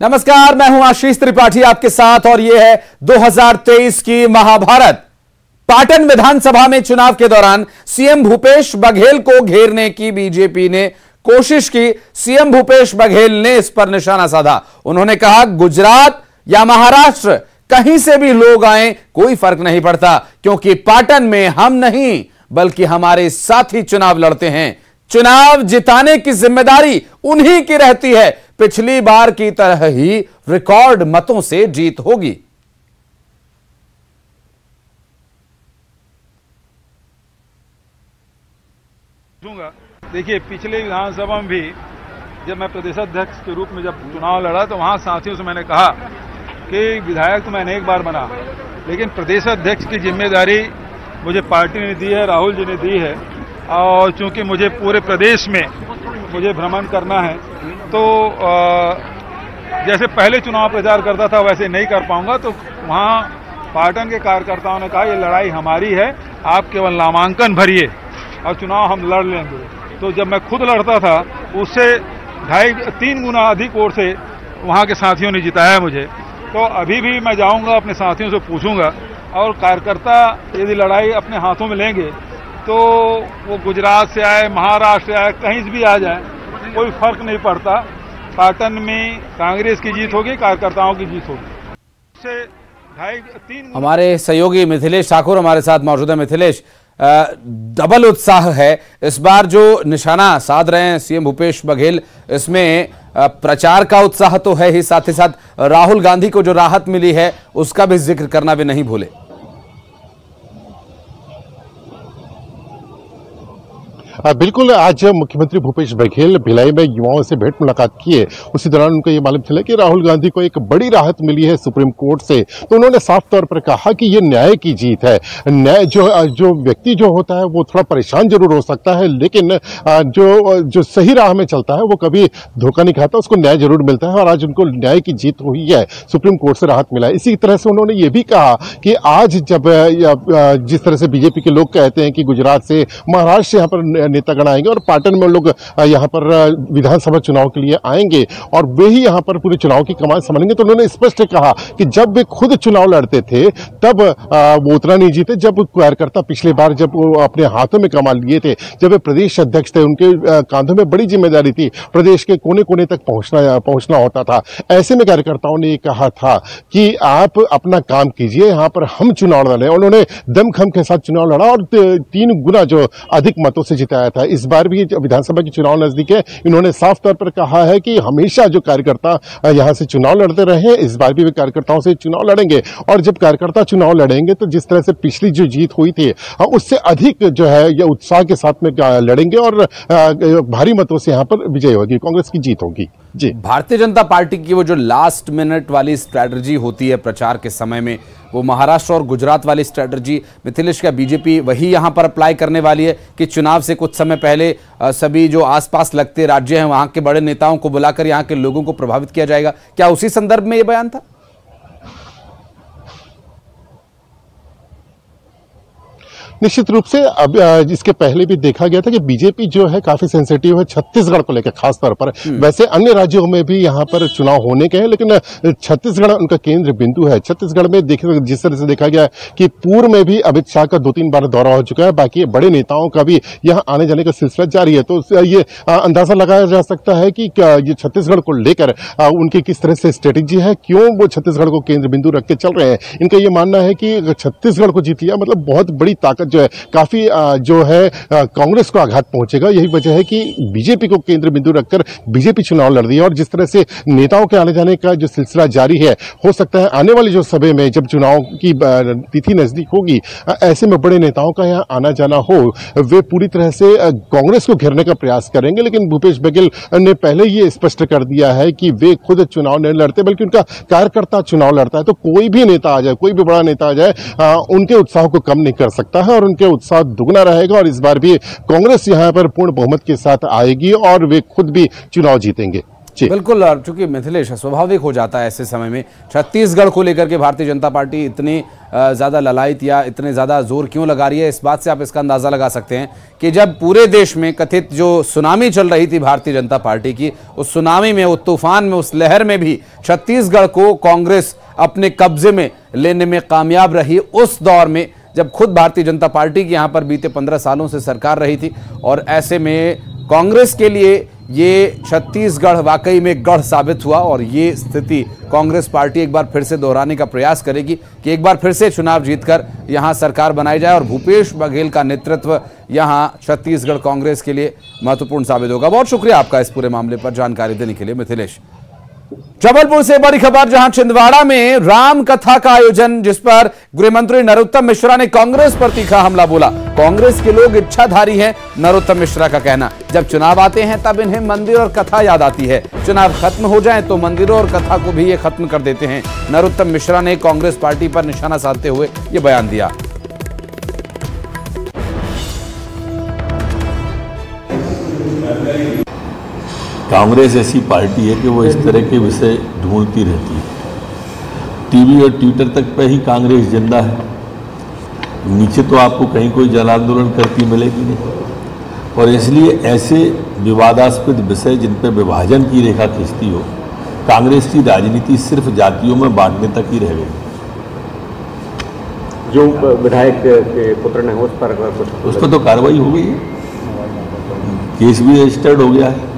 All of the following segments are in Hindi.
नमस्कार, मैं हूँ आशीष त्रिपाठी आपके साथ और यह है 2023 की महाभारत। पाटन विधानसभा में चुनाव के दौरान सीएम भूपेश बघेल को घेरने की बीजेपी ने कोशिश की। सीएम भूपेश बघेल ने इस पर निशाना साधा। उन्होंने कहा, गुजरात या महाराष्ट्र, कहीं से भी लोग आए, कोई फ़र्क नहीं पड़ता, क्योंकि पाटन में हम नहीं, बल्कि हमारे साथी चुनाव लड़ते हैं। चुनाव जिताने की ज़िम्मेदारी उन्हीं की रहती है। पिछली बार की तरह ही रिकॉर्ड मतों से जीत होगी। देखिए, पिछले विधानसभा में भी जब मैं प्रदेशाध्यक्ष के रूप में जब चुनाव लड़ा तो वहाँ साथियों से मैंने कहा कि विधायक तो मैंने एक बार बना, लेकिन प्रदेशाध्यक्ष की ज़िम्मेदारी मुझे पार्टी ने दी है, राहुल जी ने दी है। और चूँकि मुझे पूरे प्रदेश में मुझे भ्रमण करना है तो जैसे पहले चुनाव प्रचार करता था, वैसे नहीं कर पाऊँगा। तो वहाँ पाटन के कार्यकर्ताओं ने कहा, ये लड़ाई हमारी है, आप केवल नामांकन भरिए और चुनाव हम लड़ लेंगे। तो जब मैं खुद लड़ता था, उससे ढाई, तीन गुना अधिक वोट से वहाँ के साथियों ने जिताया मुझे। तो अभी भी मैं जाऊँगा, अपने साथियों से पूछूँगा और कार्यकर्ता यदि लड़ाई अपने हाथों में लेंगे तो वो गुजरात से आए, महाराष्ट्र से आए, कहीं से भी आ जाए, कोई फ़र्क नहीं पड़ता। पाटन में कांग्रेस की जीत होगी, कार्यकर्ताओं की जीत होगी। हमारे सहयोगी मिथिलेश ठाकुर हमारे साथ मौजूद है। मिथिलेश डबल उत्साह है। इस बार जो निशाना साध रहे हैं सीएम भूपेश बघेल, इसमें प्रचार का उत्साह तो है ही, साथ ही साथ राहुल गांधी को जो राहत मिली है, उसका भी ज़िक्र करना भी नहीं भूले। बिल्कुल, आज मुख्यमंत्री भूपेश बघेल भिलाई में युवाओं से भेंट मुलाकात किए उसी दौरान उनको ये मालूम चला कि राहुल गांधी को एक बड़ी राहत मिली है सुप्रीम कोर्ट से। तो उन्होंने साफ़ तौर पर कहा कि ये न्याय की जीत है। न्याय जो जो व्यक्ति जो होता है वो थोड़ा परेशान ज़रूर हो सकता है, लेकिन जो जो सही राह में चलता है वो कभी धोखा नहीं खाता, उसको न्याय ज़रूर मिलता है और आज उनको न्याय की जीत हुई है। सुप्रीम कोर्ट से राहत मिला है। इसी तरह से उन्होंने ये भी कहा कि आज जब जिस तरह से बीजेपी के लोग कहते हैं कि गुजरात से महाराष्ट्र से यहाँ पर नेतागण आएँगे और पाटन में लोग यहाँ पर विधानसभा चुनाव के लिए आएँगे और वे ही यहाँ पर पूरे चुनाव की कमान संभालेंगे। तो उन्होंने स्पष्ट कहा कि जब वे खुद चुनाव लड़ते थे, तब वो उतना नहीं जीते। जब कार्यकर्ता पिछले बार जब वो अपने हाथों में कमा लिए थे, जब वे प्रदेश अध्यक्ष थे, उनके कांधों में बड़ी ज़िम्मेदारी थी, प्रदेश के कोने कोने तक पहुँचना पहुँचना होता था। ऐसे में कार्यकर्ताओं ने कहा था कि आप अपना काम कीजिए, यहाँ पर हम चुनाव लड़े। उन्होंने दमखम के साथ चुनाव लड़ा और तीन गुना जो अधिक मतों से जिताया आया था। इस बार भी विधानसभा के चुनाव नज़दीक है, इन्होंने साफ़ तौर पर कहा है कि हमेशा जो कार्यकर्ता यहाँ से चुनाव लड़ते रहे, इस बार भी वे कार्यकर्ताओं से चुनाव लड़ेंगे। और जब कार्यकर्ता चुनाव लड़ेंगे तो जिस तरह से पिछली जो जीत हुई थी उससे अधिक जो है यह उत्साह के साथ में लड़ेंगे और भारी मतों से यहाँ पर विजय होगी, कांग्रेस की जीत होगी। जी। भारतीय जनता पार्टी की वो जो लास्ट मिनट वाली स्ट्रैटेजी होती है प्रचार के समय में वो महाराष्ट्र और गुजरात वाली स्ट्रैटर्जी मिथिलेश का बीजेपी वही यहाँ पर अप्लाई करने वाली है कि चुनाव से कुछ समय पहले सभी जो आसपास लगते राज्य हैं, वहाँ के बड़े नेताओं को बुलाकर यहाँ के लोगों को प्रभावित किया जाएगा। क्या उसी संदर्भ में ये बयान था? निश्चित रूप से अब इसके पहले भी देखा गया था कि बीजेपी जो है काफ़ी सेंसिटिव है छत्तीसगढ़ को लेकर खासतौर पर। हम्म। वैसे अन्य राज्यों में भी यहाँ पर चुनाव होने के हैं लेकिन छत्तीसगढ़ उनका केंद्र बिंदु है। छत्तीसगढ़ में देखे जिस तरह से देखा गया कि पूर्व में भी अमित शाह का दो तीन बार दौरा हो चुका है बाकी बड़े नेताओं का भी यहाँ आने जाने का सिलसिला जारी है। तो ये अंदाज़ा लगाया जा सकता है कि ये छत्तीसगढ़ को लेकर उनकी किस तरह से स्ट्रेटेजी है क्यों वो छत्तीसगढ़ को केंद्र बिंदु रख के चल रहे हैं? इनका ये मानना है कि छत्तीसगढ़ को जीत लिया मतलब बहुत बड़ी ताकत जो है, काफ़ी जो है कांग्रेस को आघात पहुंचेगा। यही वजह है कि बीजेपी को केंद्र बिंदु रखकर बीजेपी चुनाव लड़ रही है। और जिस तरह से नेताओं के आने जाने का जो सिलसिला जारी है, हो सकता है आने वाले जो सभा में जब चुनाव की तिथि नज़दीक होगी ऐसे में बड़े नेताओं का यहाँ आना जाना हो, वे पूरी तरह से कांग्रेस को घेरने का प्रयास करेंगे। लेकिन भूपेश बघेल ने पहले ही स्पष्ट कर दिया है कि वे खुद चुनाव नहीं लड़ते, बल्कि उनका कार्यकर्ता चुनाव लड़ता है। तो कोई भी नेता आ जाए, कोई भी बड़ा नेता आ जाए उनके उत्साह को कम नहीं कर सकता है। और उनके उत्साह दुगना रहेगा और इस बार भी कांग्रेस यहाँ पर पूर्ण बहुमत के साथ आएगी और वे खुद भी चुनाव जीतेंगे। बिल्कुल चूँकि मिथिलेश स्वाभाविक हो जाता है ऐसे समय में, छत्तीसगढ़ को लेकर के भारतीय जनता पार्टी इतनी ज़्यादा ललायत या इतने ज़्यादा ज़ोर क्यों लगा रही है? इस बात से आप इसका अंदाज़ा लगा सकते हैं कि जब पूरे देश में कथित जो सुनामी चल रही थी भारतीय जनता पार्टी की, उस सुनामी में, उस तूफ़ान में, उस लहर में भी छत्तीसगढ़ को कांग्रेस अपने कब्जे में लेने में कामयाब रही। उस दौर में जब खुद भारतीय जनता पार्टी की यहाँ पर बीते पंद्रह सालों से सरकार रही थी और ऐसे में कांग्रेस के लिए ये छत्तीसगढ़ वाकई में गढ़ साबित हुआ और ये स्थिति कांग्रेस पार्टी एक बार फिर से दोहराने का प्रयास करेगी कि एक बार फिर से चुनाव जीतकर यहाँ सरकार बनाई जाए और भूपेश बघेल का नेतृत्व यहाँ छत्तीसगढ़ कांग्रेस के लिए महत्वपूर्ण साबित होगा। बहुत शुक्रिया आपका इस पूरे मामले पर जानकारी देने के लिए मिथिलेश। जबलपुर से बड़ी खबर, जहाँ छिंदवाड़ा में राम कथा का आयोजन, जिस पर गृहमंत्री नरोत्तम मिश्रा ने कांग्रेस पर तीखा हमला बोला। कांग्रेस के लोग इच्छाधारी हैं, नरोत्तम मिश्रा का कहना। जब चुनाव आते हैं, तब इन्हें मंदिर और कथा याद आती है। चुनाव खत्म हो जाए तो मंदिरों और कथा को भी ये खत्म कर देते हैं। नरोत्तम मिश्रा ने कांग्रेस पार्टी पर निशाना साधते हुए ये बयान दिया। कांग्रेस ऐसी पार्टी है कि वो इस तरह के विषय ढूंढती रहती है। टीवी और ट्विटर तक पे ही कांग्रेस ज़िंदा है। नीचे तो आपको कहीं कोई जन आंदोलन करती मिलेगी नहीं। और इसलिए ऐसे विवादास्पद विषय जिन पर विभाजन की रेखा खींचती हो कांग्रेस की राजनीति सिर्फ़ जातियों में बांटने तक ही रह गई। जो विधायक के पुत्र ने उस पर कुछ उस पर तो कार्रवाई हो गई है। केस भी रजिस्टर्ड हो गया है।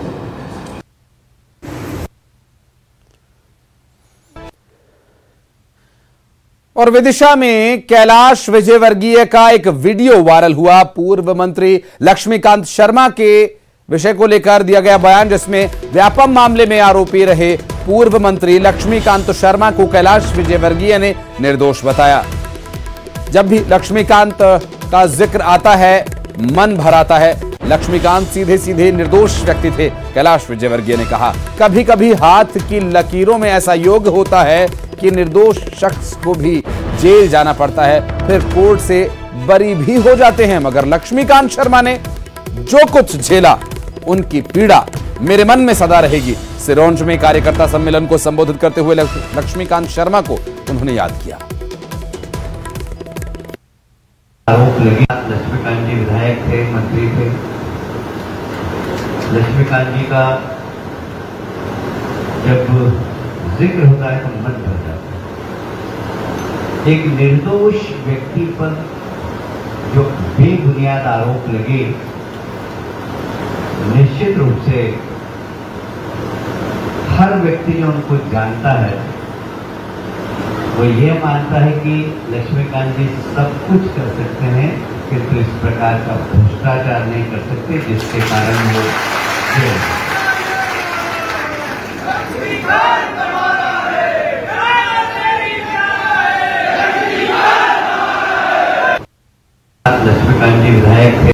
और विदिशा में कैलाश विजयवर्गीय का एक वीडियो वायरल हुआ। पूर्व मंत्री लक्ष्मीकांत शर्मा के विषय को लेकर दिया गया बयान, जिसमें व्यापम मामले में आरोपी रहे पूर्व मंत्री लक्ष्मीकांत शर्मा को कैलाश विजयवर्गीय ने निर्दोष बताया। जब भी लक्ष्मीकांत का ज़िक्र आता है, मन भराता है। लक्ष्मीकांत सीधे सीधे निर्दोष व्यक्ति थे, कैलाश विजयवर्गीय ने कहा। कभी कभी हाथ की लकीरों में ऐसा योग होता है कि निर्दोष शख्स को भी जेल जाना पड़ता है। फिर कोर्ट से बरी भी हो जाते हैं, मगर लक्ष्मीकांत शर्मा ने जो कुछ झेला, उनकी पीड़ा मेरे मन में सदा रहेगी। सिरोंज में कार्यकर्ता सम्मेलन को संबोधित करते हुए लक्ष्मीकांत शर्मा को उन्होंने याद किया। लक्ष्मीकांत जी विधायक थे, मंत्री थे। लक्ष्मीकांत जी का जब ज़िक्र होता है तो मन भर जाता है। एक निर्दोष व्यक्ति पर जो बेबुनियाद आरोप लगे, निश्चित रूप से हर व्यक्ति जो उनको जानता है, वो ये मानता है कि लक्ष्मीकांत जी सब कुछ कर सकते हैं, किंतु तो इस प्रकार का भ्रष्टाचार नहीं कर सकते, जिसके कारण वो जेल में। लक्ष्मीकांत जी विधायक थे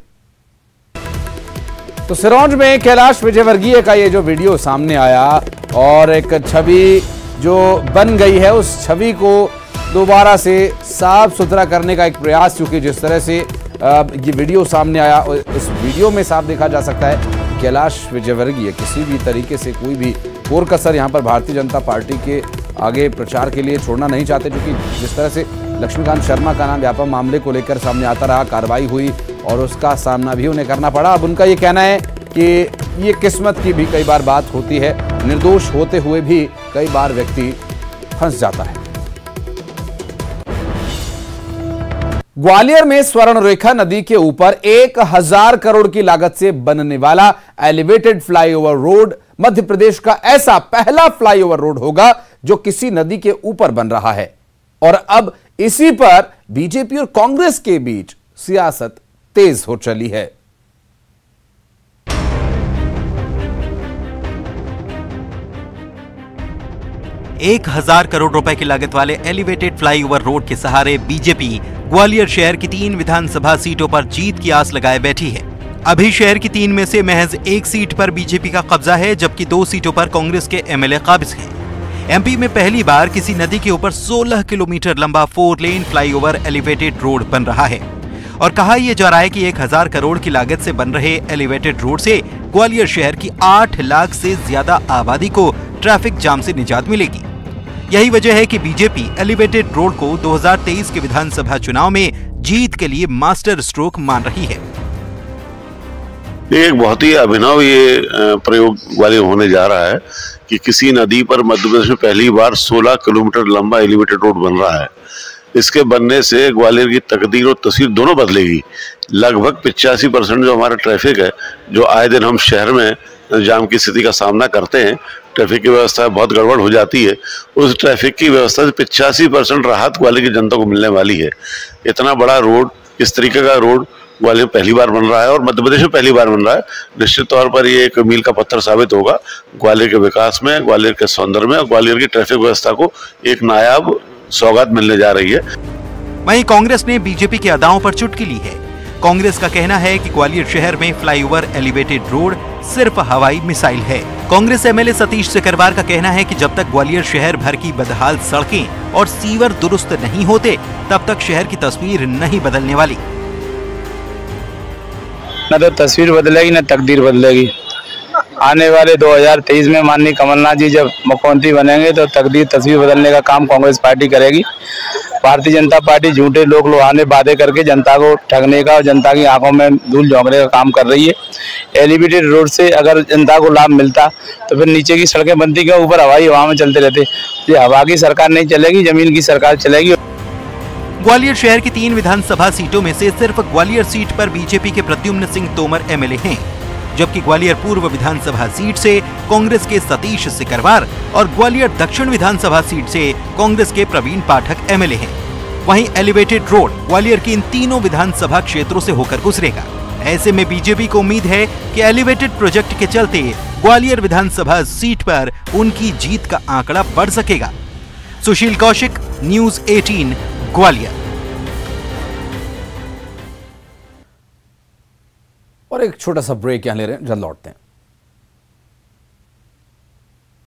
तो सिरोंज में कैलाश विजयवर्गीय का ये जो वीडियो सामने आया और एक छवि जो बन गई है, उस छवि को दोबारा से साफ़ सुथरा करने का एक प्रयास, क्योंकि जिस तरह से ये वीडियो सामने आया इस वीडियो में साफ़ देखा जा सकता है, कैलाश विजयवर्गीय किसी भी तरीके से कोई भी कोर कसर यहाँ पर भारतीय जनता पार्टी के आगे प्रचार के लिए छोड़ना नहीं चाहते, क्योंकि जिस तरह से लक्ष्मीकांत शर्मा का नाम व्यापम मामले को लेकर सामने आता रहा, कार्रवाई हुई और उसका सामना भी उन्हें करना पड़ा। अब उनका ये कहना है कि ये किस्मत की भी कई बार बात होती है। निर्दोष होते हुए भी कई बार व्यक्ति फंस जाता है। ग्वालियर में स्वर्ण रेखा नदी के ऊपर एक हज़ार करोड़ की लागत से बनने वाला elevated flyover road Madhya Pradesh का ऐसा पहला फ्लाईओवर रोड होगा जो किसी नदी के ऊपर बन रहा है। और अब इसी पर बीजेपी और कांग्रेस के बीच सियासत तेज हो चली है। एक हज़ार करोड़ रुपए की लागत वाले एलिवेटेड फ्लाईओवर रोड के सहारे बीजेपी ग्वालियर शहर की तीन विधानसभा सीटों पर जीत की आस लगाए बैठी है। अभी शहर की तीन में से महज एक सीट पर बीजेपी का कब्जा है, जबकि दो सीटों पर कांग्रेस के एमएलए काबिज हैं। एमपी में पहली बार किसी नदी के ऊपर 16 किलोमीटर लंबा four lane flyover elevated road बन रहा है। और कहा यह जा रहा है कि एक हज़ार करोड़ की लागत से बन रहे एलिवेटेड रोड से ग्वालियर शहर की आठ लाख से ज़्यादा आबादी को ट्रैफ़िक जाम से निजात मिलेगी। यही वजह है कि बीजेपी एलिवेटेड रोड को 2023 के विधानसभा चुनाव में जीत के लिए मास्टर स्ट्रोक मान रही है। एक बहुत ही अभिनव ये प्रयोग ग्वालियर होने जा रहा है कि किसी नदी पर मध्य प्रदेश में पहली बार 16 किलोमीटर लंबा एलिवेटेड रोड बन रहा है। इसके बनने से ग्वालियर की तकदीर और तस्वीर दोनों बदलेगी। लगभग पिचासी परसेंट जो हमारा ट्रैफ़िक है, जो आए दिन हम शहर में जाम की स्थिति का सामना करते हैं, ट्रैफ़िक की व्यवस्था बहुत गड़बड़ हो जाती है। उस ट्रैफ़िक की व्यवस्था से पिचासी परसेंट राहत ग्वालियर की जनता को मिलने वाली है। इतना बड़ा रोड, इस तरीके का रोड ग्वालियर पहली बार बन रहा है और मध्य प्रदेश में पहली बार बन रहा है। निश्चित तौर पर ये एक मील का पत्थर साबित होगा। ग्वालियर के विकास में, ग्वालियर के सौंदर्य में ग्वालियर की ट्रैफ़िक व्यवस्था को एक नायाब सौगात मिलने जा रही है। वहीं कांग्रेस ने बीजेपी की अदाओं पर चुटकी ली है। कांग्रेस का कहना है कि ग्वालियर शहर में फ्लाईओवर, एलिवेटेड रोड, सिर्फ़ हवाई मिसाइल है। कांग्रेस एमएलए सतीश सिकरवार का कहना है कि जब तक ग्वालियर शहर भर की बदहाल सड़कें और सीवर दुरुस्त नहीं होते, तब तक शहर की तस्वीर नहीं बदलने वाली। न तो तस्वीर बदलेगी, न तकदीर बदलेगी। आने वाले 2023 में माननीय कमलनाथ जी जब मुख्यमंत्री बनेंगे तो तकदीर, तस्वीर बदलने का काम कांग्रेस पार्टी करेगी। भारतीय जनता पार्टी झूठे लोग लोहाने वादे करके जनता को ठगने का और जनता की आँखों में धूल झोंकने का काम कर रही है। एलिवेटेड रोड से अगर जनता को लाभ मिलता तो फिर नीचे की सड़कें बनती क्यों? ऊपर हवाई हवा में चलते रहते। ये हवा की सरकार नहीं चलेगी, ज़मीन की सरकार चलेगी। ग्वालियर शहर की तीन विधानसभा सीटों में से सिर्फ़ ग्वालियर सीट पर बीजेपी के प्रद्युम्न सिंह तोमर एमएलए हैं, जबकि ग्वालियर पूर्व विधानसभा सीट से कांग्रेस के सतीश सिकरवार और ग्वालियर दक्षिण विधानसभा सीट से कांग्रेस के प्रवीण पाठक एमएलए हैं। वहीं एलिवेटेड रोड, ग्वालियर की इन तीनों विधानसभा क्षेत्रों से होकर गुजरेगा। ऐसे में बीजेपी को उम्मीद है कि एलिवेटेड प्रोजेक्ट के चलते ग्वालियर विधानसभा सीट पर उनकी जीत का आंकड़ा बढ़ सकेगा। सुशील कौशिक, न्यूज़ 18 ग्वालियर। और एक छोटा सा ब्रेक यहाँ ले रहे हैं जल्द लौटते हैं।